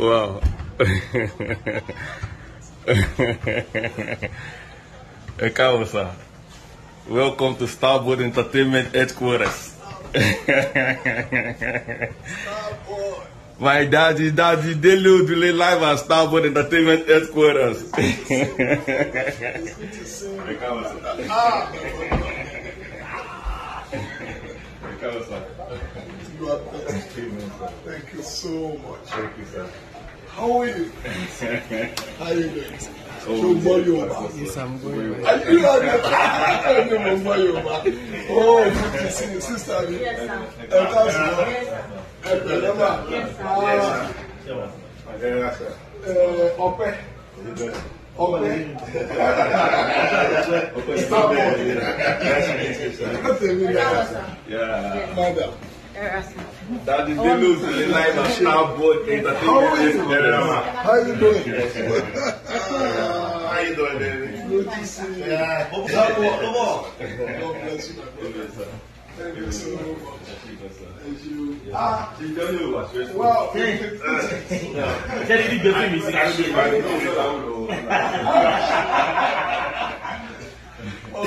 Wow. Ẹ káàbọ̀ sá. Welcome to Starboy Entertainment Headquarters. My daddy, daddy, Dele Odule live at Starboy Entertainment Headquarters. Ẹ káàbọ̀ sá. Ẹ káàbọ̀ sá. You are Thank you so much. Thank you, sir. How are you? How are you doing? Oh, Ṣé o gbọ́ Yorùbá? Yes, I'm going right. Àyè ìlú àjẹ ẹni mo gbọ́ Yorùbá. Oh, good to see you, sister mi. Ẹ káàsì lọ. Ẹ pẹ̀lẹ́ mà. Ah. Ẹ ọpẹ́. Ọpẹ́. Tèmi náà. Yeah. Madam. Daddy Dele Odule live at Starboy How are you? Entertainment you doing? How you doing, baby? Good to see you. Come on, come on. God bless you. Thank you so much. Thank you. Ah, she tell you what she Wow. Ní gbé fún mi sí káyọ̀ dé? Oh, wow.